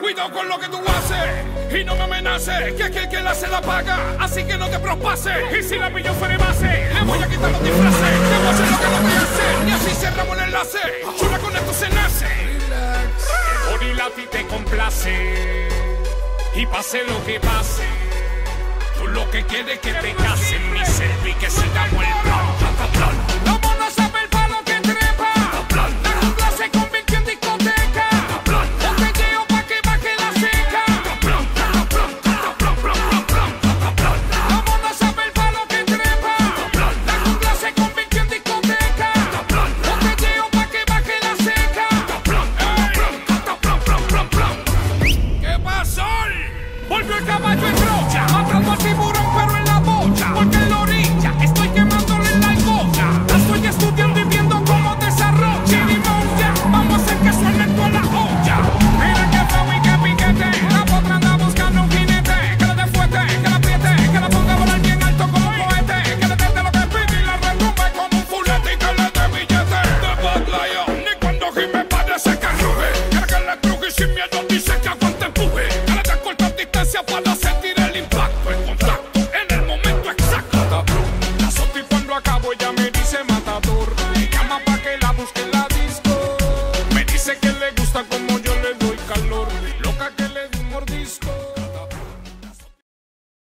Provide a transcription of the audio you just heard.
Cuidado con lo que tú haces y no me amenaces, que aquel que la hace la paga, así que no te prospase. Y si la pillo fuera base, le voy a quitar los disfraces, te voy a hacer lo que no te hace, y así cerramos el enlace. Chula con esto se nace. El la ti te complace, y pase lo que pase. Tú lo que quieres que te casen, mi selfie, que sigamos el plan. para sentir el impacto, el contacto en el momento exacto. Cada la cuando acabo ya me